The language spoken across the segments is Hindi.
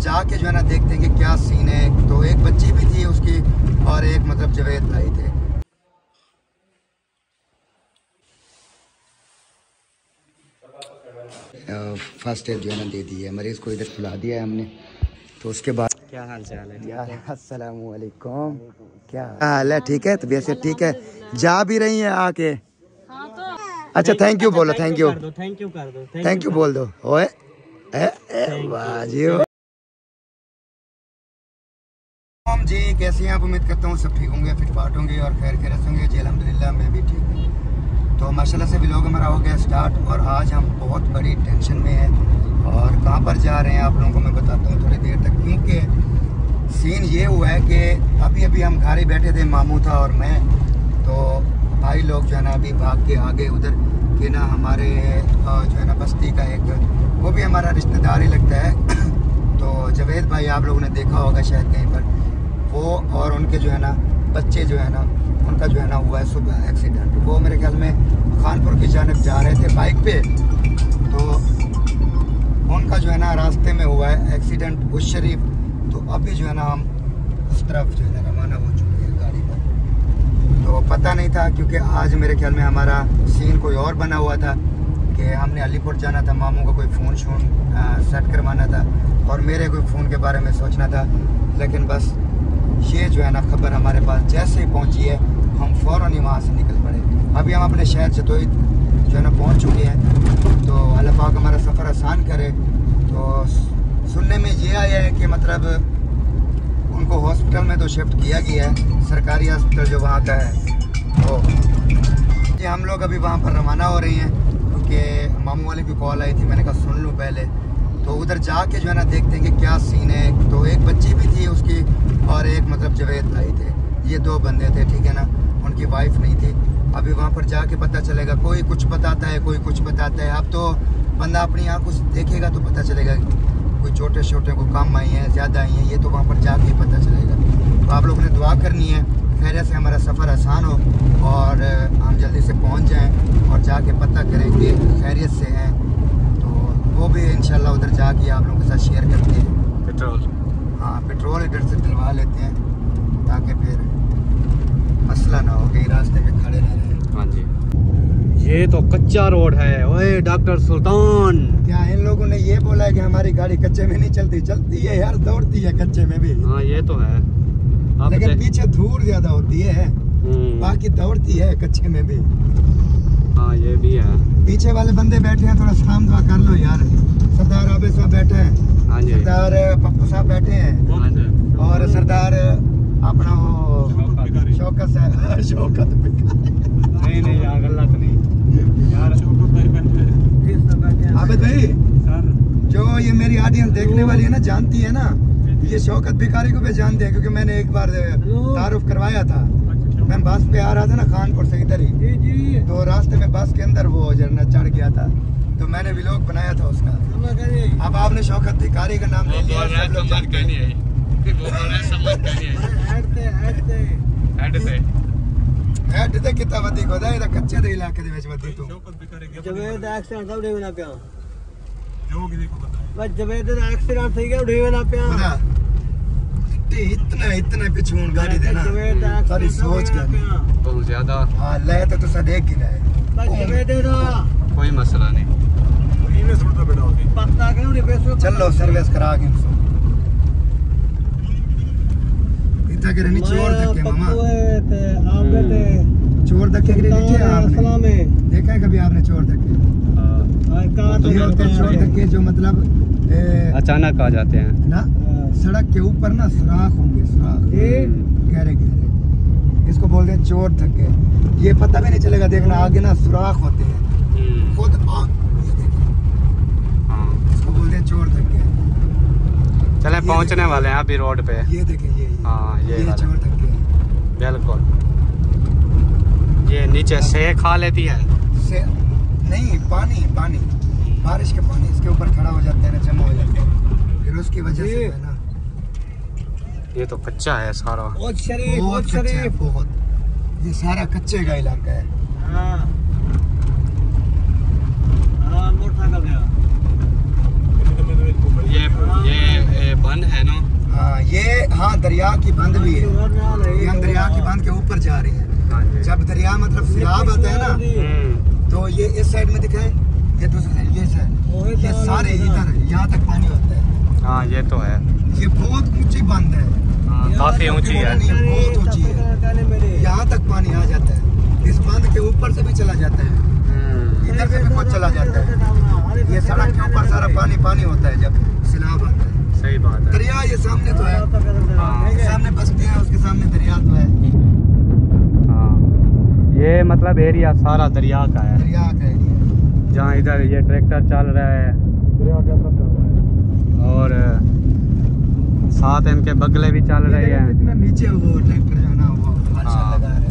जाके जो है ना देखते हैं कि क्या सीन है। तो एक बच्ची भी थी उसकी और एक मतलब जवेद भाई थे। फ़र्स्ट एड जो है ना दे दी है। मरीज़ को इधर खिला दिया है हमने। तो उसके बाद क्या हाल चाल है? यार अस्सलाम वालेकुम क्या हाल है? ठीक है? तबीयत से ठीक है? जा भी रही है आके। अच्छा थैंक यू बोलो थैंक यू थैंक यू कर दो थैंक यू बोल दो। ओए ए, ए, वाह जी हम जी, कैसे हैं? आप उम्मीद करता हूँ सब ठीक होंगे फिट फाट होंगे और खैर खैर होंगे। जी अलहमदिल्ला मैं भी ठीक हूँ। तो माशाल्लाह से व्लॉग हमारा हो गया स्टार्ट, और आज हम बहुत बड़ी टेंशन में हैं। और कहाँ पर जा रहे हैं आप लोगों को मैं बताता हूँ थोड़ी देर तक, क्योंकि सीन ये हुआ है कि अभी अभी हम घर ही बैठे थे, मामू था और मैं। तो भाई लोग जो है ना, अभी भाग के आगे उधर, के ना हमारे जो है ना, बस्ती का एक, वो भी हमारा रिश्तेदार ही लगता है। तो जवेद भाई आप लोगों ने देखा होगा शायद कहीं पर वो और उनके जो है ना, बच्चे जो है ना, उनका जो है ना हुआ है सुबह एक्सीडेंट वो मेरे ख्याल में खानपुर की जानब जा रहे थे बाइक पे। तो उनका जो है ना रास्ते में हुआ है एक्सीडेंट उस शरीफ तो अभी जो है ना हम उस तरफ़ जो है ना रवाना हो चुके हैं गाड़ी पर। तो पता नहीं था क्योंकि आज मेरे ख्याल में हमारा सीन कोई और बना हुआ था कि हमने अलीपुर जाना था, मामू का कोई फ़ोन शोन सेट करवाना था और मेरे कोई फ़ोन के बारे में सोचना था। लेकिन बस ये जो है ना खबर हमारे पास जैसे ही पहुँची है, हम फ़ौरन ही वहाँ से निकल पड़े। अभी हम अपने शहर तो जो है ना पहुँच चुके हैं। तो अल्लाह पाक हमारा सफ़र आसान करे। तो सुनने में ये आया है कि मतलब उनको हॉस्पिटल में तो शिफ्ट किया गया है, सरकारी हॉस्पिटल जो वहाँ का है। तो ये हम लोग अभी वहाँ पर रवाना हो रही हैं, क्योंकि मामू वाले की कॉल आई थी, मैंने कहा सुन लूँ पहले। तो उधर जाके जो है ना देखते हैं कि क्या सीन है। तो एक बच्ची भी और एक मतलब जवेद भाई थे, ये दो बंदे थे, ठीक है ना? उनकी वाइफ नहीं थी। अभी वहाँ पर जाके पता चलेगा, कोई कुछ बताता है, कोई कुछ बताता है। अब तो बंदा अपनी आँख कुछ देखेगा तो पता चलेगा कोई छोटे छोटे को कम आई हैं, ज़्यादा आई हैं, ये तो वहाँ पर जाके पता चलेगा। तो आप लोगों ने दुआ करनी है खैर से हमारा सफ़र आसान हो और हम जल्दी से पहुँच जाएँ और जाके पता करें कि खैरियत से हैं। तो वो भी इंशाल्लाह उधर जाके आप लोगों के साथ शेयर करते हैं। पेट्रोल हाँ पेट्रोल इधर से दिलवा लेते हैं ताकि फिर मसला ना हो कहीं रास्ते में खड़े ना रहे। हाँ जी। ये तो कच्चा रोड है ओए डॉक्टर सुल्तान। क्या इन लोगों ने ये बोला है कि हमारी गाड़ी कच्चे में नहीं चलती? चलती है यार दौड़ती है कच्चे में भी। हाँ ये तो है। लेकिन पीछे धूल ज़्यादा होती है। बाकी दौड़ती है कच्चे में भी। हाँ ये भी है। पीछे वाले बंदे बैठे हैं थोड़ा सलाम दुआ कर लो यार। सरदार आबे साहब बैठे हैं। सरदार पप्पू साहब बैठे हैं। हाँ और सरदार अपना वो शौकत है शौकत नहीं नहीं यार गलत नहीं। यार आबिद भाई जो ये मेरी ऑडियंस देखने वाली है ना जानती है ना ये शौकत भिखारी को भी जानते हैं क्योंकि मैंने एक बार तारुफ करवाया था। मैं बस पे आ रहा था ना खानपुर से इधर ही। तो रास्ते में बस के अंदर वो झरना चढ़ गया था। तो मैंने ब्लॉग बनाया था उसका। अब आपने शौकत भिखारी का नाम ले लिया सब लोग कितना बदी को तो कच्चे दे इलाके दे बदी तू। एक्सीडेंट जो बस एक्सीडेंट इतना इतना गाड़ी देना सारी सोच कर बहुत ज़्यादा। हाँ ले तो देख ही रहा है कोई मसला नहीं। सर्विस पर तो बैठा होती। पक्का के उन्हें पैसे चलो सर्विस करा के उनसे इतना करे नहीं चोर धक्के मामा। आपने ते हम्म। चोर धक्के करे देखे आपने? देखा है कभी आपने चोर धक्के? तो चोर धक्के जो मतलब अचानक आ जाते हैं। ना सड़क के ऊपर ना सुराख होंगे सुराख। गहरे गहरे। इसको बोलते हैं चोर थके ये पता भी नहीं चलेगा देखना आगे ना सुराख होते हैं। हम्म। खुद हैं चोर धक्के चले पहुँचने वाले हैं अभी रोड पे। ये देखें ये हाँ ये, ये चोर धक्के बिल्कुल। ये नीचे से खा लेती है। से नहीं पानी पानी। बारिश के पानी इसके ऊपर खड़ा हो जाते हैं ना जमा हो जाते हैं। फिर उसकी वजह से ना। ये तो कच्चा है सारा। बहुत शरीफ बहुत शरीफ। बहुत। ये सारा कच्चे का इलाका है। हाँ। हाँ, ਹਾਂ ਹਾਂ मोटरसाइकिल गया ये ये, ये यहाँ दरिया की बंद भी है। ये हम दरिया की बंद के ऊपर जा रहे हैं। हाँ जब दरिया मतलब सैलाब आता है ना तो ये इस साइड में दिखाए ये दूसरी साइड ये साइड। ये सारे इधर यहाँ तक पानी होता है। हाँ ये तो है। ये बहुत ऊँची बंद है। हाँ, काफ़ी ऊँची है। बहुत ऊँची है। यहाँ तक पानी आ जाता है। इस बंद के ऊपर से भी चला जाता है। हम्म, इधर से भी कुछ चला जाता है। ये सड़क के ऊपर सारा पानी पानी होता है जब सैलाब आता है। सही बात है। दरिया ये सामने तो है। हाँ। सामने बस्ती है उसके सामने दरिया तो है। हाँ। ये मतलब एरिया सारा दरिया का है। दरिया का एरिया। जहाँ इधर ये ट्रैक्टर चल रहा है। और साथ इनके बगले भी चल रहे हैं। कितना नीचे वो ट्रैक्टर जो है ना वो हाँ। लगा रहा है।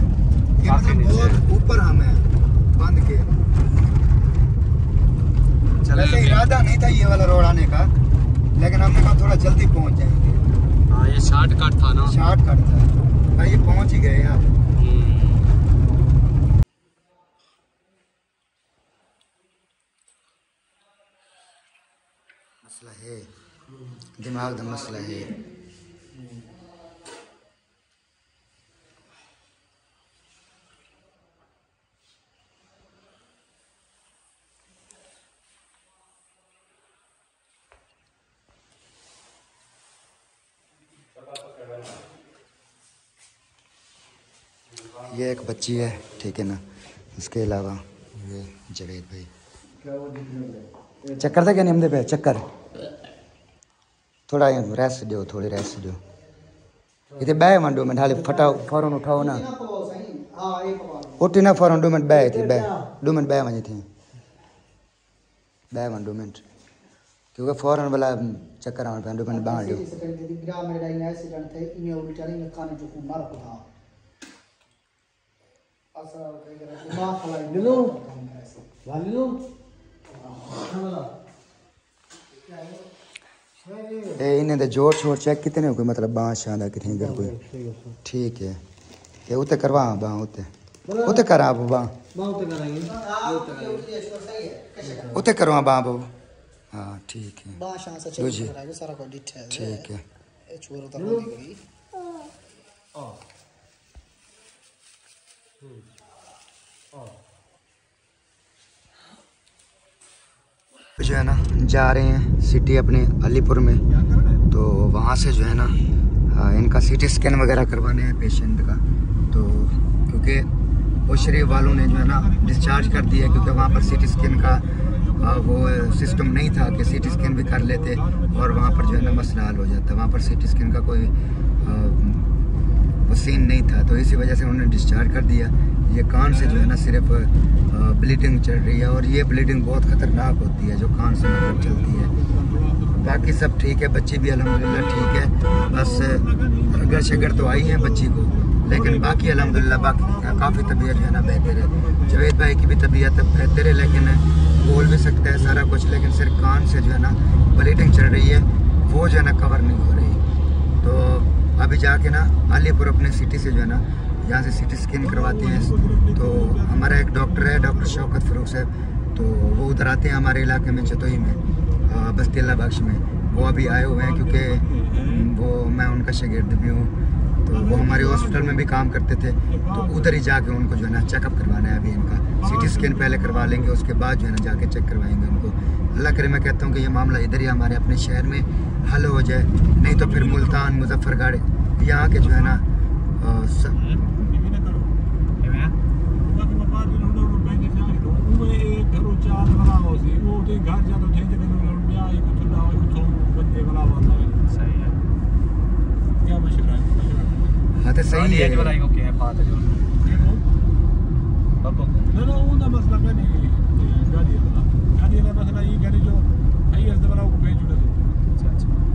ये मतलब बहुत ऊपर हम है बंद के। वैसे इरादा नहीं था ये वाला रोड आने का लेकिन हमने कहा थोड़ा जल्दी पहुँच जाएँगे। हाँ ये शॉर्टकट था ना। शॉर्टकट था। भाई ये पहुँच ही गए यार। हम्म, मसला है। दिमाग का मसला है ये एक बच्ची है, ठीक है ना? इसके अलावा ये जवेद भाई। चक्कर था क्या नहीं पे? चक्कर। थोड़ा रेस्ट दो, थोड़ी रेस्ट दो। इतने बह वन दो हाले फटाओ, फ़ौरन उठाओ ना। उठी ना फ़ौरन, दो बह थी बह। दो बह वञे थी बह वन दो क्योंकि फ़ौरन वाला चक्कर आने पे दो मिनट ए इन्हें दे ज़ोर शोर चेक कितने हो कोई मतलब बांह शादा कितने कर कोई? ठीक है ये उते करवा बांह उते। उते करा आप बांह उते करवा बांह बाबू। हाँ ठीक है। लो जी। ठीक है। जो है ना, जा रहे हैं सिटी अपने अलीपुर में। तो वहाँ से जो है ना इनका सीटी स्कैन वगैरह करवाने हैं पेशेंट का। तो क्योंकि वो शरीफ वालों ने जो है ना डिस्चार्ज कर दिया क्योंकि वहाँ पर सीटी स्कैन का वो सिस्टम नहीं था कि सीटी स्कैन भी कर लेते और वहाँ पर जो है ना मसला हल हो जाता। वहाँ पर सीटी स्कैन का कोई वो सीन नहीं था तो इसी वजह से उन्होंने डिस्चार्ज कर दिया। ये कान से जो है ना सिर्फ़ ब्लीडिंग चल रही है और ये ब्लीडिंग बहुत ख़तरनाक होती है, जो कान से मतलब चलती है। बाकी सब ठीक है, बच्ची भी अल्हम्दुलिल्लाह ठीक है। बस, अगर शगर तो आई है बच्ची को, लेकिन बाकी अलहमदिल्ला बाकी काफ़ी तबीयत जो है ना बेहतर है। जवेद भाई की भी तबीयत बेहतर है, लेकिन बोल भी सकता है सारा कुछ, लेकिन सिर्फ़ कान से जो है ना ब्लीडिंग चल रही है, वो जो है ना कवर नहीं हो रही। तो अभी जाके ना अलीपुर अपने सिटी से जो है ना, यहाँ से सिटी स्कैन करवाते हैं। तो हमारा एक डॉक्टर है डॉक्टर शौकत फरूख साहब। तो वो उधर आते हैं हमारे इलाके में, चतोई में बस्ती अल्लाह बख्श में। वो अभी आए हुए हैं क्योंकि वो मैं उनका शागिर्द भी हूँ। तो वो हमारे हॉस्पिटल में भी काम करते थे। तो उधर ही जाके उनको जो है ना चेकअप करवाना है अभी इनका। सिटी स्कैन पहले करवा लेंगे, उसके बाद जो है ना जाके चेक करवाएँगे उनको। अल्लाह करे, मैं कहता हूँ कि ये मामला इधर ही हमारे अपने शहर में। हल हो जाए, नहीं तो फिर मुल्तान मुजफ्फरगढ़ यहाँ के जो है ना अ, स- सही है। हाँ? तो सही है। को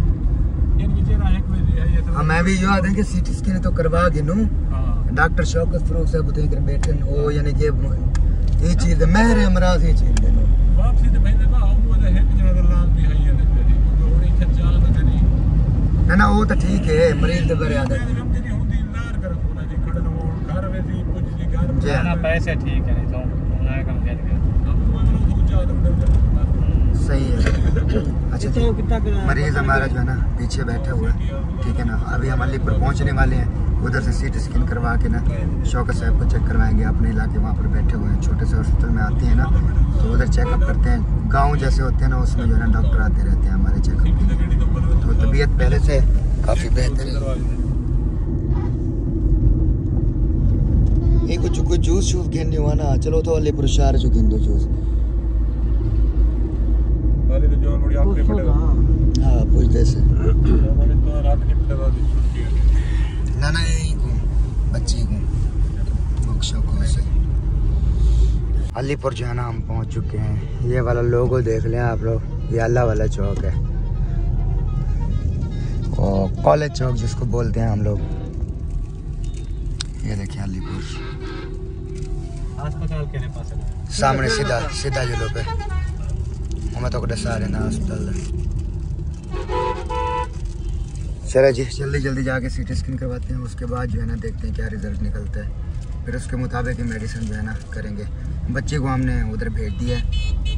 क्या बात है जो बाबू अच्छा अच्छा हाँ मैं भी यो आदे कि सीटी स्कैन तो करवा के नू डॉक्टर शौकत फरूख साहब उते कर बैठे न, ओ यानी कि ये चीज़ है महर अमराज ये चीज़ है नू। ना ना वो तो ठीक है मरीज़ तो बड़े आदत जी ना पैसे ठीक है नहीं तो उन्हें कम कर के सही है। अच्छा कितना मरीज़ हमारा जो है ना पीछे बैठा हुआ है। ठीक है ना? अभी हम अलीपुर पहुँचने वाले हैं। उधर से सीट स्कैन करवा के ना शौकत साहब को चेक करवाएँगे। अपने इलाके वहाँ पर बैठे हुए हैं। छोटे से हॉस्पिटल में आते हैं ना तो उधर चेकअप करते हैं। गाँव जैसे होते हैं ना उसमें जो है ना डॉक्टर आते रहते हैं हमारे चेकअप के लिए। तो तबीयत पहले से काफ़ी बेहतर है। ये कुछ कुछ जूस शूस घेने हुआ ना चलो तो अलीपुर शहर जो घेंदो जूस अलीपुर जो है ना अलीपुर जाना हम पहुँच चुके हैं ये वाला लोगो देख लें आप लोग ये अल्लाह वाला चौक है और कॉलेज चौक जिसको बोलते हैं हम लोग ये देखिए अलीपुर अस्पताल के पास सामने सीधा सीधा जलो पे है हमें तो सारे ना अस्पताल चलो जी। जल्दी जल्दी जाके सी टी स्कैन करवाते हैं उसके बाद जो है ना देखते हैं क्या रिज़ल्ट निकलता है। फिर उसके मुताबिक ही मेडिसिन जो है ना करेंगे। बच्चे को हमने उधर भेज दिया है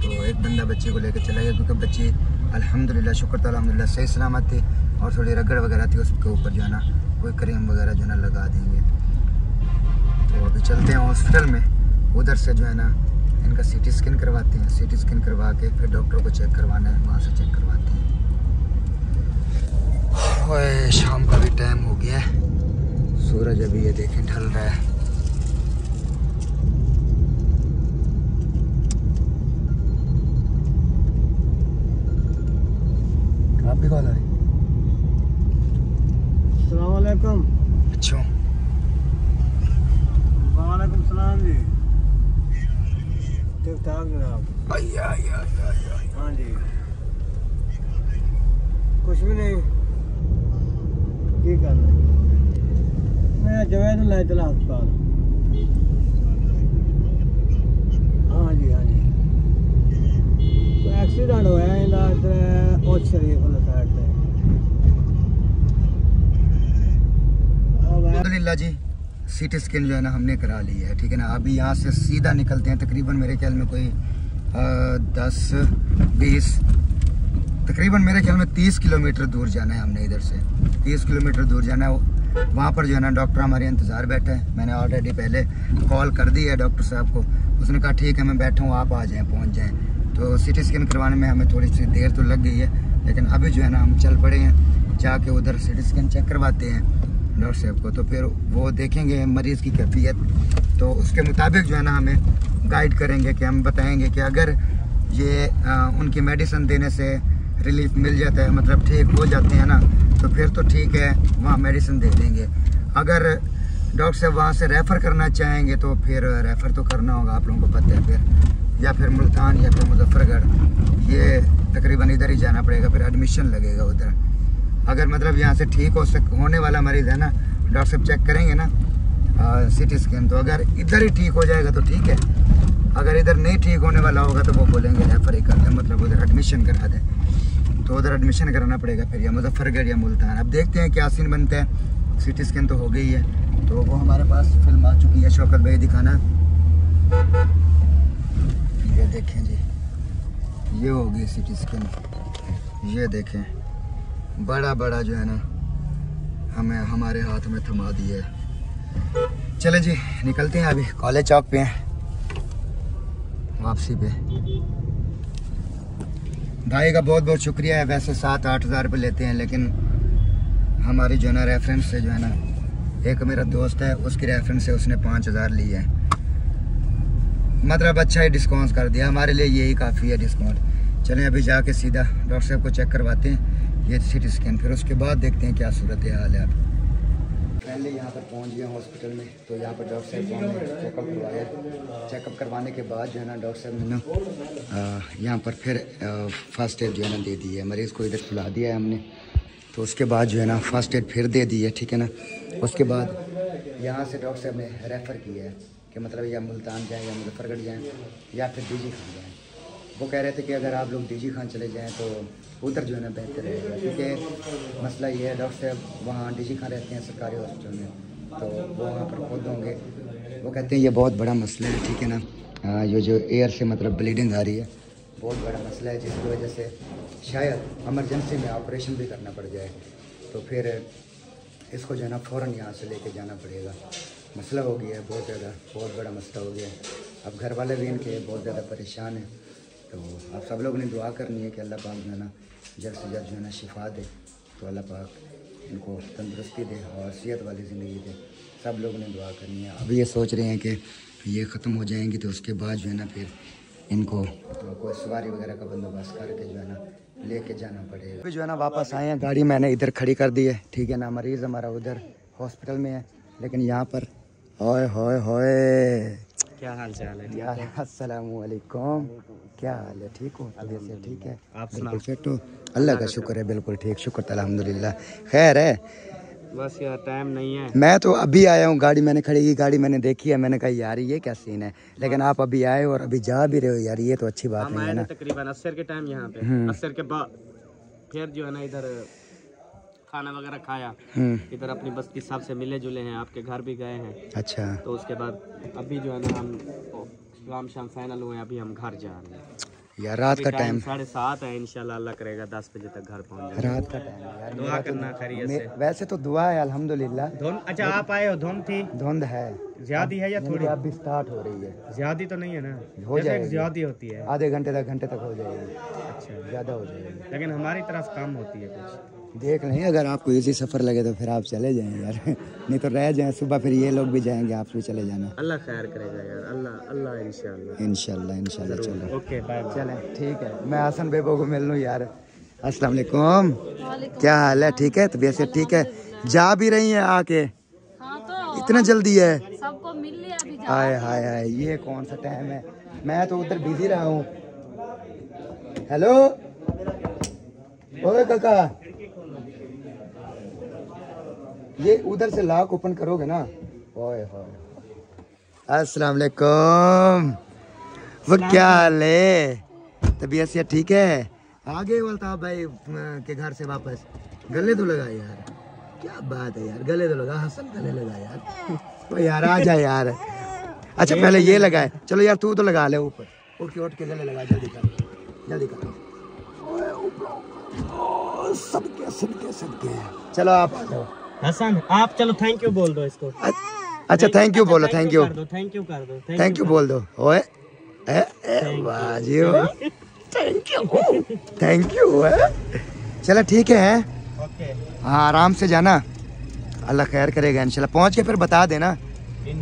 तो एक बंदा बच्चे को लेकर चला गया क्योंकि बच्ची अल्हम्दुलिल्लाह शुक्र तो अल्हम्दुलिल्लाह सही सलामत थी और थोड़ी रगड़ वगैरह थी उसके ऊपर जो है ना कोई क्रीम वगैरह जो है ना लगा देंगे। तो अभी चलते हैं हॉस्पिटल में उधर से जो है ना इनका सीटी स्कैन करवाते हैं। सीटी स्कैन करवा के फिर डॉक्टर को चेक करवाना है वहाँ से चेक करवाते हैं। ओए शाम का भी टाइम हो गया है। सूरज अभी ये देखें ढल रहा है। आप भी कॉल आ रही अच्छा। वालेकुम सलाम जी। ठीक ठाक जनाब आया आया आया आया हाँ जी कुछ भी नहीं। की करना मैं जवेद ले चला अस्पताल हाँ जी हाँ जी। कोई एक्सीडेंट होया इंदा इधर ओच शरीफ वाले साइड पे। है- अलहमदिल्ला जी। सीटी स्कैन जो है ना हमने करा ली है, ठीक है ना? अभी यहाँ से सीधा निकलते हैं, तकरीबन मेरे ख्याल में कोई दस, बीस, तकरीबन मेरे ख्याल में तीस किलोमीटर दूर जाना है हमने इधर से। तीस किलोमीटर दूर जाना है, वहाँ पर जो है ना डॉक्टर हमारे इंतज़ार बैठे हैं। मैंने ऑलरेडी पहले कॉल कर दी है डॉक्टर साहब को। उसने कहा, ठीक है, मैं बैठा हूँ, आप आ जाएँ, पहुँच जाएँ। तो सी टी स्कैन करवाने में हमें थोड़ी सी देर तो लग गई है, लेकिन अभी जो है ना हम चल पड़े हैं, जाके उधर सी टी स्कैन चेक करवाते हैं। डॉक्टर साहब को तो फिर वो देखेंगे मरीज़ की कैफियत। तो उसके मुताबिक जो है ना हमें गाइड करेंगे कि हम बताएँगे कि अगर ये आ, उनकी मेडिसिन देने से रिलीफ मिल जाता है मतलब ठीक हो जाते हैं ना तो फिर तो ठीक है वहाँ मेडिसिन दे देंगे। अगर डॉक्टर साहब वहाँ से रेफ़र करना चाहेंगे तो फिर रेफ़र तो करना होगा आप लोगों को पता है फिर। या फिर मुल्तान या फिर मुजफ्फरगढ़ ये तकरीबन इधर ही जाना पड़ेगा फिर एडमिशन लगेगा उधर। अगर मतलब यहाँ से ठीक हो सक, होने वाला मरीज़ है ना, डॉक्टर साहब चेक करेंगे ना सी टी स्कैन तो अगर इधर ही ठीक हो जाएगा तो ठीक है। अगर इधर नहीं ठीक होने वाला होगा तो वो बोलेंगे रेफर ही कर दें मतलब उधर एडमिशन करा दें। तो उधर एडमिशन कराना पड़ेगा फिर, या मुजफ्फरगढ़ या मुल्तान। अब देखते हैं क्या सीन बनता है। सी टी स्कैन तो हो गई है। तो वो हमारे पास फ़िल्म आ चुकी है, शौकत भाई दिखाना। ये देखें जी। ये हो गई सी टी स्कैन ये देखें। बड़ा बड़ा जो है ना, हमें, हमारे हाथ में थमा दिया है। चले जी, निकलते हैं अभी, कॉलेज चौक पे हैं। वापसी पे। भाई का बहुत बहुत शुक्रिया है वैसे सात आठ हज़ार रुपये लेते हैं, लेकिन हमारी जो है ना रेफरेंस से जो है ना, एक मेरा दोस्त है, उसकी रेफरेंस से उसने पाँच हज़ार लिए है। मतलब अच्छा ही डिस्काउंट कर दिया, हमारे लिए यही काफ़ी है डिस्काउंट चलें अभी जाके सीधा डॉक्टर साहब को चेक करवाते हैं। ये सी टी स्कैन फिर उसके बाद देखते हैं क्या सूरत हाल है अब पहले यहाँ पर पहुँच गया हॉस्पिटल में तो यहाँ पर डॉक्टर साहब हमने चेकअप करवाया। चेकअप करवाने के बाद जो है ना डॉक्टर साहब ने ना यहाँ पर फिर फ़र्स्ट एड जो है ना दे दी है। मरीज़ को इधर खिला दिया है हमने। तो उसके बाद जो है ना फ़र्स्ट एड फिर दे दी है, ठीक है ना? उसके बाद यहाँ से डॉक्टर साहब ने रेफ़र किया है कि मतलब या मुल्तान जाएँ या मुजफ्फरगढ़ जाएँ या फिर डीजी खान जाएँ। वो कह रहे थे कि अगर आप लोग डीजी खान चले जाएँ तो उधर जो है ना बेहतर रहेगा, क्योंकि मसला ये है, डॉक्टर साहब वहाँ डीजी खान रहते हैं सरकारी हॉस्पिटल में तो वो वहाँ पर खुद होंगे। वो कहते हैं, ये बहुत बड़ा मसला है, ठीक है ना? ये जो एयर से मतलब ब्लीडिंग आ रही है, बहुत बड़ा मसला है, जिसकी वजह से शायद एमरजेंसी में ऑपरेशन भी करना पड़ जाए। तो फिर इसको जो है ना फ़ौरन यहाँ से लेके जाना पड़ेगा। मसला हो गया है बहुत ज़्यादा, बहुत बड़ा मसला हो गया है। अब घर वाले भी इनके बहुत ज़्यादा परेशान हैं। तो आप सब लोगों ने दुआ करनी है कि अल्लाह पाक जो है ना, जल्द से जल्द जो है ना शिफा दे तो अल्लाह पाक इनको तंदुरुस्ती दे और सेहत वाली ज़िंदगी दे। सब लोगों ने दुआ करनी है। अभी ये सोच रहे हैं कि ये ख़त्म हो जाएँगी तो उसके बाद जो है ना फिर इनको तो कोई सवारी वगैरह का बंदोबस्त करके जो है ना लेके जाना पड़ेगा। अभी जो है ना वापस आए हैं। गाड़ी मैंने इधर खड़ी कर दी है। ठीक है ना, मरीज़ हमारा उधर हॉस्पिटल में है, लेकिन यहाँ पर होए होए होए क्या हाल चाल है? यार अस्सलाम क्या हाल है? ठीक हो? तबीयत से ठीक है? आप बिल्कुल फिट हो? अल्लाह का शुक्र है बिल्कुल ठीक। शुक्र अल्हम्दुलिल्लाह। खैर है। बस यार टाइम नहीं है। मैं तो अभी आया हूँ गाड़ी मैंने खड़ी की गाड़ी मैंने देखी है मैंने कहा यार ये क्या सीन है? लेकिन आप अभी आए और अभी जा भी रहे हो यार ये तो अच्छी बात नहीं है ना। तकरीबन असर के टाइम यहाँ पे। हम्म। असर के बाद फिर जो है ना इधर खाना वगैरह खाया हम्म। इधर अपनी बस्ती साहब से मिले जुले हैं आपके घर भी गए हैं। अच्छा। तो उसके बाद अभी जो है ना हम शाम शाम फाइनल हुए अभी हम घर जा रहे हैं। यार रात का टाइम साढ़े सात है इंशाल्लाह अल्लाह करेगा दस बजे तक घर पहुँच रात का टाइम यार दुआ तो- करना खैरियत से। वैसे तो दुआ है अल्हम्दुलिल्लाह। धुंध अच्छा आप आए हो धुंध थी? धुंध है। ज़्यादा है या थोड़ी? अब स्टार्ट हो रही है। ज़्यादा तो नहीं है ना? हो जाएगी। ज़्यादा होती है। आधे घंटे तक घंटे तक हो जाएगी। अच्छा। ज़्यादा हो जाएगी। लेकिन हमारी तरफ़ कम होती है कुछ। देख लें अगर आपको इसी सफ़र लगे तो फिर आप चले जाएँ यार। नहीं तो रह जाएँ सुबह फिर ये लोग भी जाएँगे आप भी चले जाना। अल्लाह खैर करेगा यार अल्लाह अल्लाह इंशाल्लाह। इंशाल्लाह इंशाल्लाह चलो। ओके बाय बाय चलें ठीक है मैं हसन बेबो को मिल लूँ यार। अस्सलाम वालेकुम। क्या हाल है? ठीक है? तबीयत से ठीक है? जा भी रही हैं आके। हाँ तो। इतना जल्दी है? सबको मिल लिया हाय हाय हाय ये कौन सा टाइम है? मैं तो उधर बिज़ी रहा हूँ। हेलो ओए काका। ये उधर से लॉक ओपन करोगे ना? ओए अस्सलाम वालेकुम वो क्या हाल है? तबीयत से ठीक है? आ गए अल्ताफ भाई के घर से वापस। गले तो लगा यार। क्या बात है यार गले तो लगा हसन गले लगा यार। ओ यार आ जा यार। अच्छा पहले ये लगाए। चलो यार तू तो लगा ले ऊपर। उठ के उठ के गले लगा जल्दी कर। जल्दी कर। सबके सबके सबके। चलो आप आ जाओ। हसन आप चलो थैंक यू बोल दो इसको। अच्छा थैंक यू बोलो थैंक यू थैंक यू कर दो थैंक यू बोल दो। ओए थैंक यू थैंक यू चलो ठीक है हाँ? आराम से जाना। अल्लाह खैर करेगा इंशाल्लाह। पहुँच के फिर बता देना।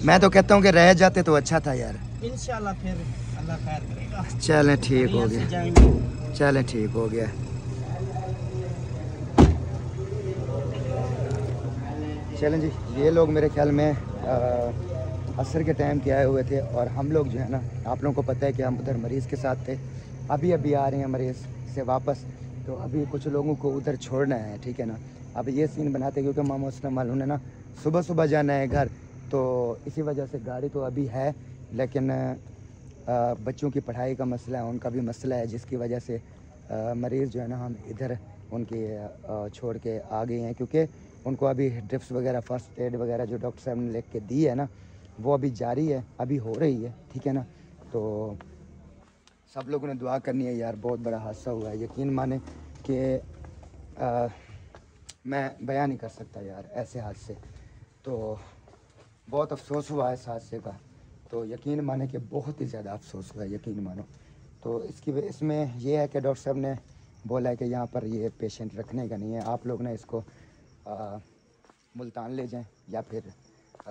मैं तो कहता हूँ कि रह जाते तो अच्छा था यार। इंशाल्लाह फिर अल्लाह खैर करेगा। चलें ठीक हो गया। चलें ठीक हो गया। चलें जी, ये लोग मेरे ख्याल में असर के टाइम के आए हुए थे और हम लोग जो है ना, आप लोगों को पता है कि हम उधर मरीज़ के साथ थे। अभी अभी आ रहे हैं मरीज़ से वापस तो अभी कुछ लोगों को उधर छोड़ना है, ठीक है ना? अब ये सीन बनाते हैं, क्योंकि मामा उसने मालूम है ना सुबह सुबह जाना है घर तो इसी वजह से गाड़ी तो अभी है, लेकिन बच्चों की पढ़ाई का मसला है, उनका भी मसला है, जिसकी वजह से मरीज़ जो है ना, हम इधर उनके छोड़ के आ गए हैं, क्योंकि उनको अभी ड्रिप्स वगैरह फ़र्स्ट एड वगैरह जो डॉक्टर साहब ने लिख के दी है ना, वो अभी जारी है, अभी हो रही है, ठीक है ना? तो सब लोगों ने दुआ करनी है यार, बहुत बड़ा हादसा हुआ है, यकीन माने कि मैं बयान नहीं कर सकता यार, ऐसे हादसे। तो बहुत अफसोस हुआ है इस हादसे का। तो यकीन माने कि बहुत ही ज़्यादा अफसोस हुआ है यकीन मानो। तो इसकी इसमें यह है कि डॉक्टर साहब ने बोला है कि यहाँ पर ये पेशेंट रखने का नहीं है। आप लोग ने इसको मुल्तान ले जाएँ या फिर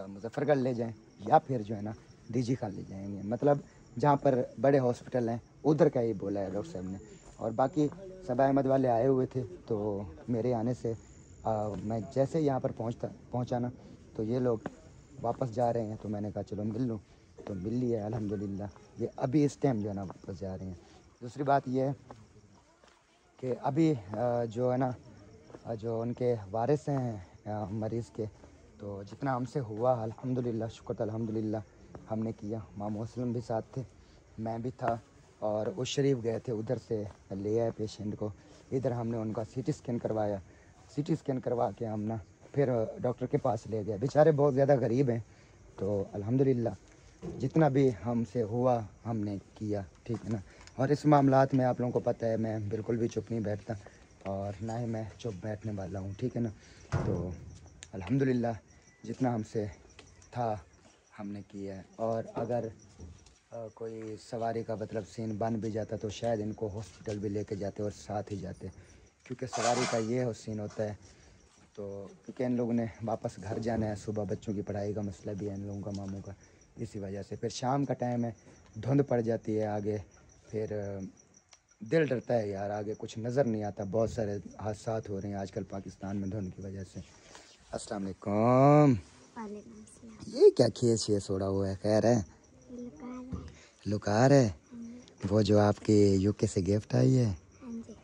मुजफ्फरगढ़ ले जाएँ या फिर जो है ना डीजी खान ले जाएँगे। मतलब जहाँ पर बड़े हॉस्पिटल हैं उधर का ही बोला है डॉक्टर साहब ने। और बाकी सब अहमद वाले आए हुए थे तो मेरे आने से आ, मैं जैसे यहाँ पर पहुँचता पहुँचा ना तो ये लोग वापस जा रहे हैं तो मैंने कहा चलो मिल लूँ। तो मिल लिया अलहमदिल्ला ये अभी इस टाइम जो है ना वापस जा रहे हैं। दूसरी बात ये है कि अभी जो है ना जो उनके वारिस हैं मरीज़ के तो जितना हमसे हुआ, अल्हम्दुलिल्लाह, शुक्र अल्हम्दुलिल्लाह, हमने किया। मामा मुस्लिम भी साथ थे, मैं भी था, और उस शरीफ गए थे, उधर से ले आए पेशेंट को। इधर हमने उनका सीटी स्कैन करवाया। सीटी स्कैन करवा के हम ना, फिर डॉक्टर के पास ले गए। बेचारे बहुत ज़्यादा गरीब हैं तो अल्हम्दुलिल्लाह, जितना भी हमसे हुआ, हमने किया, ठीक है ना? और इस मामला में आप लोगों को पता है, मैं बिल्कुल भी चुप नहीं बैठता। और ना ही मैं चुप बैठने वाला हूँ ठीक है ना? तो अल्हम्दुलिल्लाह जितना हमसे था हमने किया है। और अगर अ, कोई सवारी का मतलब सीन बन भी जाता तो शायद इनको हॉस्पिटल भी लेके जाते और साथ ही जाते। क्योंकि सवारी का ये हो सीन होता है तो क्योंकि इन लोगों ने वापस घर जाना है सुबह बच्चों की पढ़ाई का मसला भी है इन लोगों का मामों का इसी वजह से। फिर शाम का टाइम है धुंध पड़ जाती है आगे फिर दिल डरता है यार आगे कुछ नज़र नहीं आता। बहुत सारे हादसा हो रहे हैं आजकल पाकिस्तान में धुंध की वजह से। अस्सलाम वालेकुम। ये क्या खेस शेस सोड़ा हुआ है? खैर है। लुकार है। वो जो आपके यूके से गिफ्ट आई है?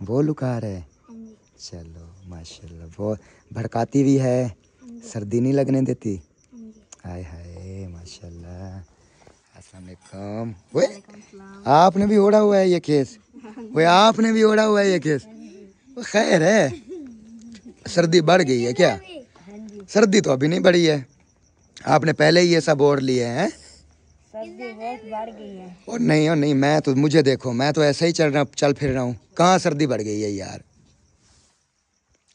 वो लुकार है? चलो माशाल्लाह वो भड़काती भी है? सर्दी नहीं लगने देती? हाय हाय माशाल्लाह। अस्सलाम वालेकुम। आपने भी ओढ़ा हुआ है ये केस? ओए आपने भी ओढ़ा हुआ है ये केस। वो खैर है। सर्दी बढ़ गई है क्या? सर्दी तो अभी नहीं बढ़ी है। आपने पहले ही ये सब ओढ़ लिए हैं। सर्दी बहुत बढ़ गई है। और नहीं और नहीं मैं तो मुझे देखो मैं तो ऐसे ही चल रहा चल फिर रहा हूँ। कहाँ सर्दी बढ़ गई है यार?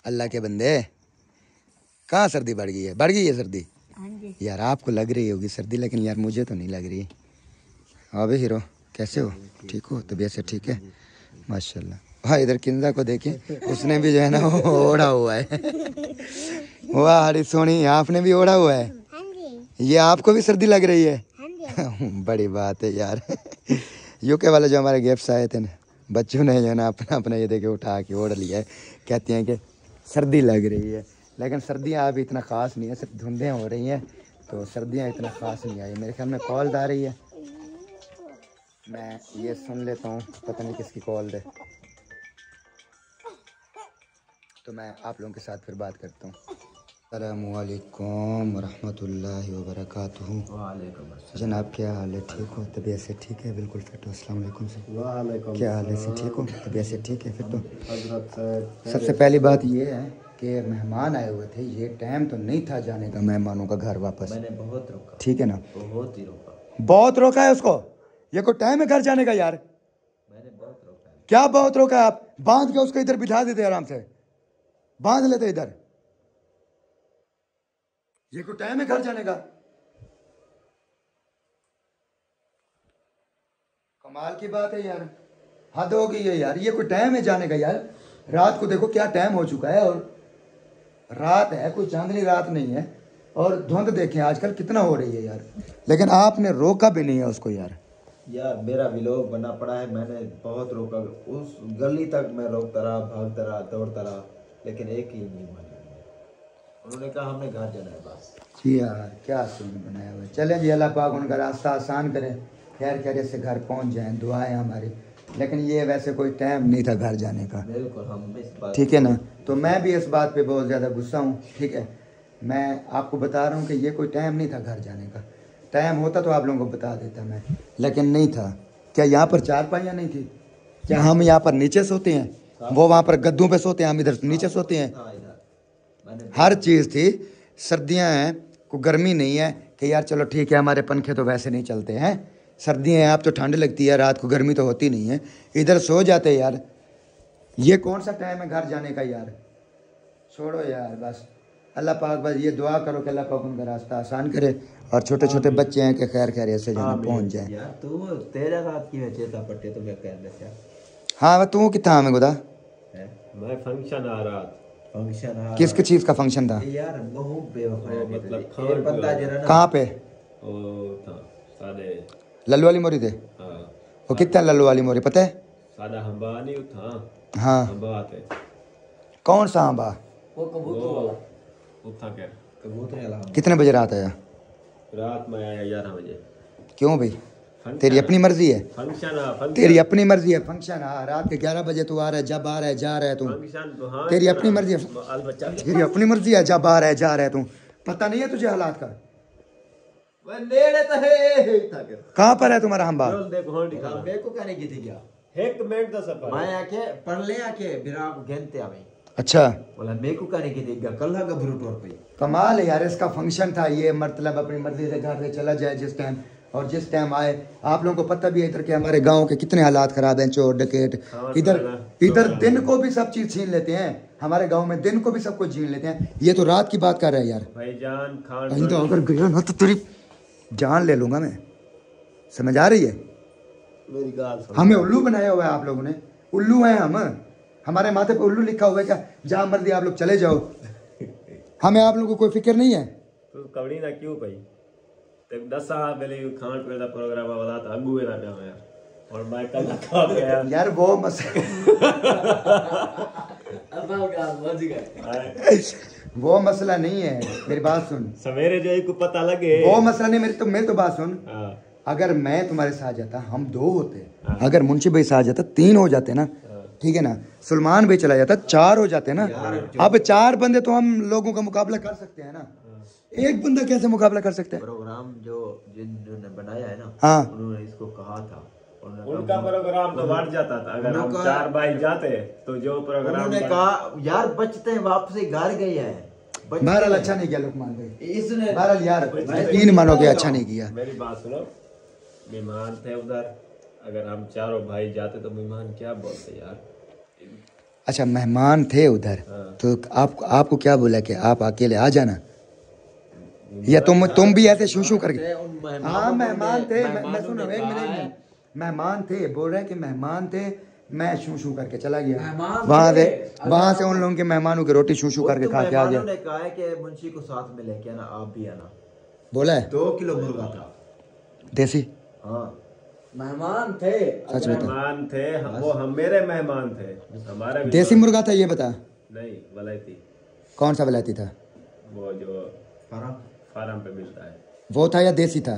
अल्लाह के बंदे। कहाँ सर्दी बढ़ गई है? बढ़ गई है सर्दी? हाँ यार आपको लग रही होगी सर्दी लेकिन यार मुझे तो नहीं लग रही। अबे हीरो। कैसे हो? ठीक हो? तबीयत से ठीक है? माशाल्लाह। हाँ इधर किंदा को देखें उसने भी जो है ना वो ओढ़ा हुआ है। वाह हरी सोनी आपने भी ओढ़ा हुआ है? ये आपको भी सर्दी लग रही है? बड़ी बात है यार। यूके वाले जो हमारे गिफ्ट्स आए थे ना बच्चों ने जो है ना अपना अपना ये देखे उठा के ओढ़ लिया है। कहते हैं कि सर्दी लग रही है। लेकिन सर्दियाँ अभी इतना ख़ास नहीं है सिर्फ़ धुंधें हो रही हैं तो सर्दियाँ इतना ख़ास नहीं आई। मेरे ख्याल में कॉल आ रही है। मैं ये सुन लेता हूँ पता नहीं किसकी कॉल है। तो मैं आप लोगों के साथ फिर बात करता हूँ। अल्लाम वरहमतुल्लाहि वबरकातुहू। जनाब क्या हाल है? ठीक हो? तबीयत से ठीक है? बिल्कुल फिट हो। अस्सलाम वालेकुम से क्या हाल है? से ठीक हो? तबीयत से ठीक है? फिर तो सबसे पहली बात ये है कि मेहमान आए हुए थे। ये टाइम तो नहीं था जाने का मेहमानों का घर वापस। मैंने बहुत रोका। ठीक है ना? बहुत ही रोका। बहुत रोका है उसको? ये कोई टाइम है घर जाने का यार? बहुत क्या बहुत रोका आप? बाँध के उसको इधर बिठा देते आराम से। बाँध लेते इधर। ये कोई टाइम है घर जाने का? कमाल की बात है यार। हद हो गई है यार। ये कोई टाइम है जाने का यार? रात को देखो क्या टाइम हो चुका है और रात है, कोई चांदनी रात नहीं है। और धुंध देखें, आजकल कितना हो रही है यार। लेकिन आपने रोका भी नहीं है उसको यार। यार मेरा विलोक बना पड़ा है मैंने बहुत रोका। उस गली तक मैं रोकता रहा भागता रहा दौड़ता रहा लेकिन एक ही नहीं माना उन्होंने कहा हमने घर जाना है बस। जी यार क्या सीन बनाया हुआ है। चलें जी अल्लाह पाक उनका रास्ता आसान करें खैर खैर से घर पहुँच जाएँ दुआएँ हमारी। लेकिन ये वैसे कोई टाइम नहीं था घर जाने का। बिल्कुल हम इस बात ठीक है ना? तो मैं भी इस बात पे बहुत ज़्यादा गुस्सा हूँ ठीक है? मैं आपको बता रहा हूँ कि ये कोई टाइम नहीं था घर जाने का। टाइम होता तो आप लोगों को बता देता मैं। लेकिन नहीं था। क्या यहाँ पर चार पाइयाँ नहीं थी? क्या हम यहाँ पर नीचे सोते हैं? वो वहाँ पर गद्दों पे सोते हैं, हम इधर नीचे सोते हैं। हर चीज़ थी। सर्दियाँ हैं, को गर्मी नहीं है कि यार चलो ठीक है, हमारे पंखे तो वैसे नहीं चलते हैं। सर्दियाँ हैं, आप तो ठंड लगती है, रात को गर्मी तो होती नहीं है। इधर सो जाते यार। ये कौन सा टाइम है घर जाने का यार? छोड़ो यार, बस। अल्लाह पाक बस ये दुआ करो कि अल्लाह पाक उनका रास्ता आसान करे और छोटे छोटे बच्चे हैं कि खैर खैर ऐसे जाना पहुँच जाए। तू तेरे साथ की चेता पट्टे तो मैं कह देता हाँ वह तू कितना हमें गुदा है? मैं फ़ंक्शन आ रहा। फ़ंक्शन आ किस चीज़ का फ़ंक्शन था? यार बहुत बेवफाया मतलब बंदा जरा ना कहाँ पे? था लल्लू वाली मोरी थे हाँ। वो कितना लल्लू वाली मोरी पता है? सादा हम्बा नहीं था। हाँ। हम्बा आते कौन सा आंबा वो कबूतर वाला। कितने बजे रात आया? रात में आया ग्यारह बजे। क्यों भाई? तेरी अपनी मर्ज़ी है। फ़ंक्शन तेरी अपनी मर्ज़ी है। फ़ंक्शन हाँ रात के ग्यारह बजे तू आ रहा है जब आ रहा है जा रहा है तू। तो हाँ तेरी अपनी मर्ज़ी है। तेरी अपनी मर्ज़ी है जब आ रहा है जा रहा है तू। पता नहीं है तुझे हालात का? वो नेड़े तो है तक कहाँ पर है तुम्हारा हम चल देखो हाँ दिखा। मेरे को कहने की थी क्या? एक मिनट का सफ़र मैं आके पढ़ ले आके फिर आप घेनते आ भाई अच्छा। बोला मेरे को कहने की क्या कल का भरू टोर पे कमाल है यार इसका फ़ंक्शन था ये मतलब अपनी मर्ज़ी से घर से चला जाए जिस टाइम और जिस टाइम आए। आप लोगों को पता भी है इधर के हमारे गाँव के कितने हालात खराब हैं चोर डकेट इधर इधर दिन को भी सब चीज़ छीन लेते हैं। हमारे गाँव में दिन को भी सब कुछ छीन लेते हैं। ये तो रात की बात कर रहा है यार। भाईजान खान कहीं तो अगर गया ना तो तेरी जान ले लूँगा मैं। समझ आ रही है? मेरी हमें उल्लू बनाया हुआ है आप लोगों ने। उल्लू हैं हम। हमारे माथे पर उल्लू लिखा हुआ है क्या? जहाँ मर्ज़ी आप लोग चले जाओ। हमें आप लोगों को कोई फ़िक्र नहीं है? तो कवड़ी ना क्यों भाई? तब दस साल पहले खान पीने का प्रोग्राम वाला था अगू ना पे यार और मैं कल खा गया। यार वो मस वो मसला नहीं है मेरी बात सुन। सवेरे जो एक पता लगे। वो मसला नहीं मेरी तो मेरी तो बात सुन। हाँ। अगर मैं तुम्हारे साथ जाता हम दो होते। हाँ। अगर मुंशी भाई साथ जाता तीन हो जाते ना। ठीक है ना? सलमान भाई चला जाता चार हो जाते हैं ना अब चार बंदे तो हम लोगों का मुकाबला कर सकते हैं ना? एक बंदा कैसे मुकाबला कर सकता है? प्रोग्राम जो जिन्होंने बनाया है ना हाँ। उन्होंने इसको कहा था। उनका प्रोग्राम तो बढ़ जाता था। अगर हम चार भाई जाते तो जो प्रोग्राम उन्होंने कहा यार बचते हैं वापसी घर गए हैं। बहरहाल अच्छा नहीं किया लुकमान भाई। इसने बहरहाल यार तीन मानोगे अच्छा नहीं किया। मेरी बात सुनो। मेहमान थे उधर। अगर हम चारों भाई जाते तो मेहमान क्या बोलते यार? अच्छा मेहमान थे उधर तो आप आपको क्या बोला कि आप अकेले आ जाना? या तुम तुम भी ऐसे शू शू करके हाँ मेहमान थे मैं, मैं सुनो एक मिनट कहा एक है- मेहमान थे बोल रहे हैं कि मेहमान थे मैं शू शू करके चला गया। वहाँ से वहाँ से उन लोगों के मेहमानों की रोटी शू शू करके तो खा के आ गया। ने कहा है कि मुंशी को साथ में लेके आना आप भी आना। बोला है? दो किलो मुर्गा था। देसी? हाँ। मेहमान थे। सच बता मेहमान थे हम वो हम मेरे मेहमान थे। हमारे देसी मुर्गा था ये बता। नहीं वलायती कौन सा विलायती था? वो जो फराम। फार्म पे मिलता है। वो था या देसी था?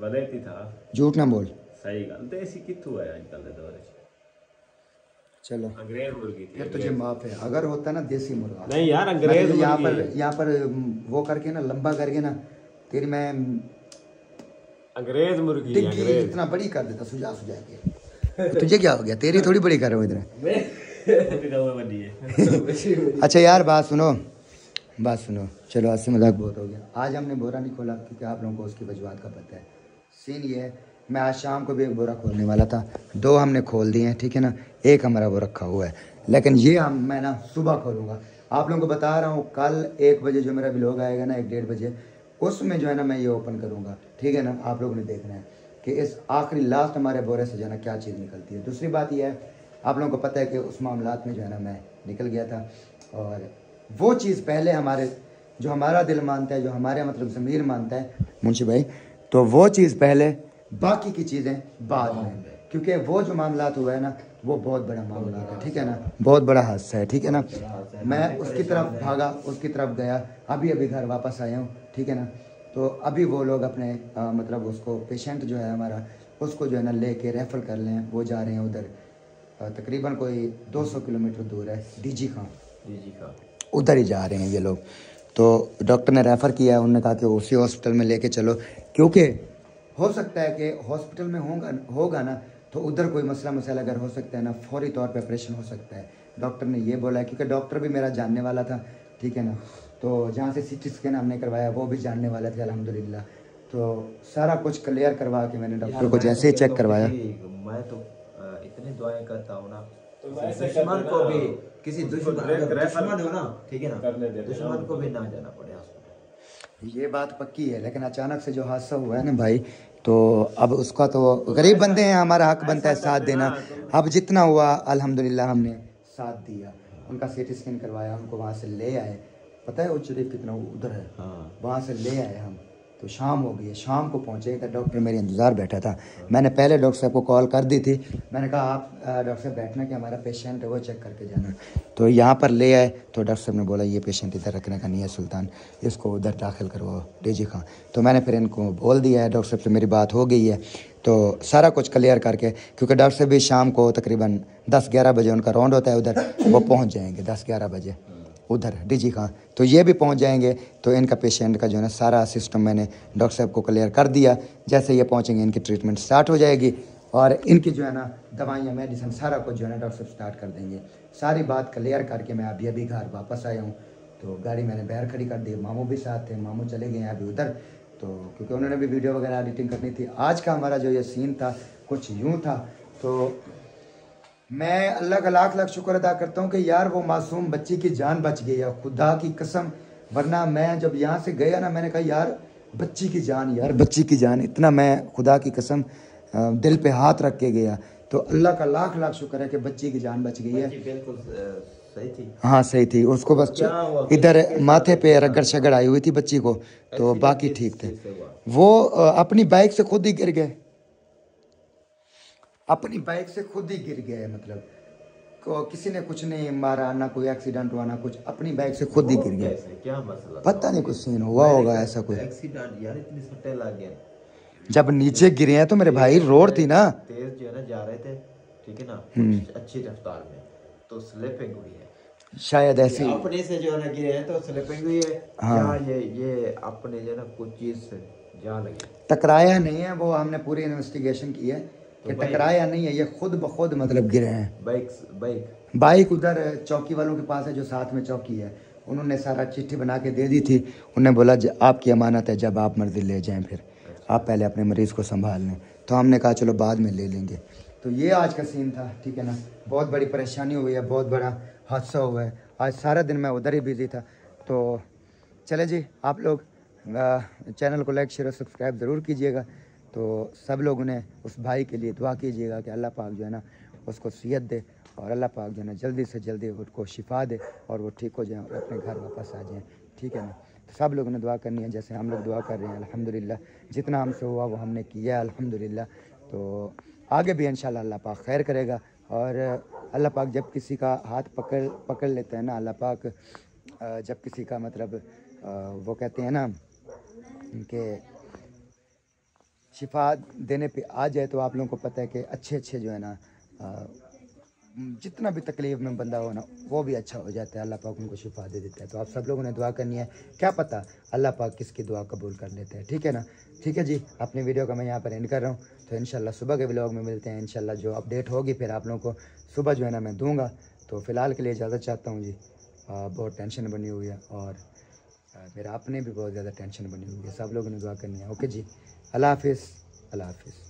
वलायती था। झूठ ना बोल। सही गल देसी कितू है आजकल के दौर चलो। अंग्रेज़ मुर्गी थी फिर तुझे माफ़ है। अगर होता ना देसी मुर्गा। नहीं यार अंग्रेज़ यहाँ पर यहाँ पर वो करके ना लंबा करके ना तेरी मैं अंग्रेज़ मुर्गी अंग्रेज़। इतना बड़ी कर देता सुझा सुझा के। तो तुझे क्या हो गया? तेरी थोड़ी बड़ी कर रहा हूँ इधर। अच्छा यार बात सुनो। बात सुनो। चलो आज से मज़ाक बहुत हो गया। आज हमने बोरा नहीं खोला क्योंकि आप लोगों को उसकी वजूहत का पता है। सीन ये है मैं आज शाम को भी एक बोरा खोलने वाला था। दो हमने खोल दिए हैं ठीक है ना? एक हमारा वो रखा हुआ है। लेकिन ये हम मैं ना सुबह खोलूँगा। आप लोगों को बता रहा हूँ कल एक बजे जो मेरा ब्लॉग आएगा ना एक डेढ़ बजे उसमें जो है ना मैं ये ओपन करूँगा। ठीक है ना? आप लोगों ने देखना है कि इस आखिरी लास्ट हमारे बोरे से जो है ना क्या चीज़ निकलती है। दूसरी बात यह है आप लोगों को पता है कि उस मामला में जो है ना मैं निकल गया था और वो चीज़ पहले हमारे जो हमारा दिल मानता है जो हमारे मतलब ज़मीर मानता है मुंशी भाई तो वो चीज़ पहले बाकी की चीज़ें बाद में। क्योंकि वो जो मामला हुआ है ना वो बहुत बड़ा मामला है ठीक है ना? बहुत बड़ा हादसा है। ठीक है ना? मैं उसकी तरफ़ भागा उसकी तरफ़ गया अभी अभी घर वापस आया हूँ। ठीक है ना? तो अभी वो लोग अपने अ, मतलब उसको पेशेंट जो है हमारा उसको जो है ना लेके रेफर कर लें वो जा रहे हैं उधर। तकरीबन कोई 200 किलोमीटर दूर है डीजी खां जी जी का। उधर ही जा रहे हैं ये लोग। तो डॉक्टर ने रेफ़र किया है उन्होंने कहा कि उसी हॉस्पिटल में लेके चलो। क्योंकि हो सकता है कि हॉस्पिटल में होगा होगा ना तो उधर कोई मसला मसाला अगर हो सकता है ना फौरी तौर पर ऑपरेशन हो सकता है। डॉक्टर ने ये बोला है क्योंकि डॉक्टर भी मेरा जानने वाला था ठीक है ना? तो जहाँ से सी स्कैन हमने करवाया वो भी जानने वाले थे अल्हम्दुलिल्लाह। तो सारा कुछ क्लियर करवा के मैंने डॉक्टर को जैसे ही चेक करवाया। मैं तो इतनी दुआएँ करता हूँ ना। दुश्मन को भी किसी दुश्मन दुश्मन हो ना ठीक है ना दुश्मन को भी ना जाना पड़े ये बात पक्की है लेकिन अचानक से जो हादसा हुआ है ना भाई तो अब उसका तो गरीब बंदे हैं हमारा हक बनता है साथ देना। अब जितना हुआ अल्हम्दुलिल्लाह हमने साथ दिया। उनका सीटी स्कैन करवाया उनको वहाँ से ले आए। पता है वो शरीफ कितना उधर है? हाँ। वहाँ से ले आए हम। तो शाम हो गई है। शाम को पहुँचे तो डॉक्टर मेरे इंतज़ार बैठा था। मैंने पहले डॉक्टर साहब को कॉल कर दी थी। मैंने कहा आप डॉक्टर साहब बैठना कि हमारा पेशेंट है वो चेक करके जाना। तो यहाँ पर ले आए। तो डॉक्टर साहब ने बोला ये पेशेंट इधर रखने का नहीं है सुल्तान। इसको उधर दाखिल करवाओ डीजी खां। तो मैंने फिर इनको बोल दिया है डॉक्टर साहब से मेरी बात हो गई है। तो सारा कुछ क्लियर करके क्योंकि डॉक्टर साहब भी शाम को तकरीबन दस ग्यारह बजे उनका राउंड होता है उधर वो पहुँच जाएँगे दस ग्यारह बजे। उधर डीजी खां तो ये भी पहुँच जाएँगे। तो इनका पेशेंट का जो है ना, सारा सिस्टम मैंने डॉक्टर साहब को क्लियर कर दिया। जैसे ये पहुँचेंगे, इनकी ट्रीटमेंट स्टार्ट हो जाएगी। और इनकी जो है ना, दवाइयाँ मेडिसिन सारा कुछ जो है ना डॉक्टर साहब स्टार्ट कर देंगे। सारी बात क्लियर करके मैं अभी अभी घर वापस आया हूँ। तो गाड़ी मैंने बाहर खड़ी कर दी। मामू भी साथ थे, मामू चले गए अभी उधर। तो क्योंकि उन्होंने भी वीडियो वगैरह एडिटिंग करनी थी। आज का हमारा जो ये सीन था, कुछ यूँ था। तो मैं अल्लाह का लाख लाख शुक्र अदा करता हूँ कि यार वो मासूम बच्ची की जान बच गई है। खुदा की कसम वरना मैं जब यहाँ से गया ना मैंने कहा यार बच्ची की जान यार बच्ची की जान। इतना मैं खुदा की कसम दिल पे हाथ रख के गया। तो अल्लाह का लाख लाख शुक्र है कि बच्ची की जान बच गई है। सही थी। हाँ सही थी। उसको बस इधर माथे पे रगड़ शगड़ आई हुई थी बच्ची को। तो बाकी ठीक थे। वो अपनी बाइक से खुद ही गिर गए। अपनी बाइक से खुद ही गिर गए मतलब। को किसी ने कुछ नहीं मारा ना कोई एक्सीडेंट हुआ ना कुछ। अपनी बाइक से खुद ही गिर कैसे क्या मसला? पता नहीं कुछ सीन हुआ होगा ऐसा कोई एक्सीडेंट यार इतनी सट्टे लग गए। जब नीचे गिरे हैं तो मेरे भाई रोड थी ना। तेज जो है ना जा रहे थे ठीक है ना? हम्म। अच्छी रफ्तार में तो स्लिपिंग हुई है। शायद ऐसी अपने से जो है ना गिरे हैं तो स्लिपिंग हुई है। हाँ। ये ये अपने जो है ना कुछ चीज़ से जा लगे। टकराया नहीं है वो हमने पूरी इन्वेस्टिगेशन की है। तो टकराया नहीं है ये खुद ब खुद मतलब गिरे हैं। Bike bike. बाइक उधर चौकी वालों के पास है जो साथ में चौकी है। उन्होंने सारा चिट्ठी बना के दे दी थी। उन्होंने बोला "ज- आपकी अमानत है जब आप मर्ज़ी ले जाएँ फिर। आप पहले अपने मरीज़ को संभाल लें। तो हमने कहा चलो बाद में ले लेंगे। तो ये आज का सीन था ठीक है ना? बहुत बड़ी परेशानी हुई है बहुत बड़ा हादसा हुआ है। आज सारा दिन मैं उधर ही बिज़ी था। तो चले जी आप लोग चैनल को लाइक शेयर और सब्सक्राइब ज़रूर कीजिएगा। तो सब लोग ने उस भाई के लिए दुआ कीजिएगा कि अल्लाह पाक जो है ना उसको सेहत दे और अल्लाह पाक जो है ना जल्दी से जल्दी उसको शिफा दे और वो ठीक हो जाए और अपने घर वापस आ जाएँ। ठीक है ना? तो सब लोगों ने दुआ करनी है, जैसे हम लोग दुआ कर रहे हैं, अल्हम्दुलिल्लाह। जितना हमसे हुआ वो हमने किया है अल्हम्दुलिल्लाह। तो आगे भी इंशाल्लाह अल्लाह पाक खैर करेगा। और अल्लाह पाक जब किसी का हाथ पकड़ पकड़ लेते हैं ना, अल्लाह पाक जब किसी का मतलब वो कहते हैं ना कि शिफा देने पे आ जाए तो आप लोगों को पता है कि अच्छे अच्छे जो है ना जितना भी तकलीफ़ में बंदा हो ना, वो भी अच्छा हो जाता है। अल्लाह पाक उनको शिफा दे देता है। तो आप सब लोगों ने दुआ करनी है। क्या पता अल्लाह पाक किसकी दुआ कबूल कर लेते हैं। ठीक है ना? ठीक है जी? अपनी वीडियो का मैं यहाँ पर एंड कर रहा हूँ। तो इन सुबह के ब्लॉग में मिलते हैं। इन जो अपडेट होगी, फिर आप लोगों को सुबह जो है ना मैं दूँगा। तो फ़िलहाल के लिए इजाज़त चाहता हूँ जी। बहुत टेंशन बनी हुई है और मेरा अपने भी बहुत ज़्यादा टेंशन बनी हुई है। सब लोगों ने दुआ करनी है। ओके जी? अल्लाह हाफिज़ अल्लाह हाफिज़।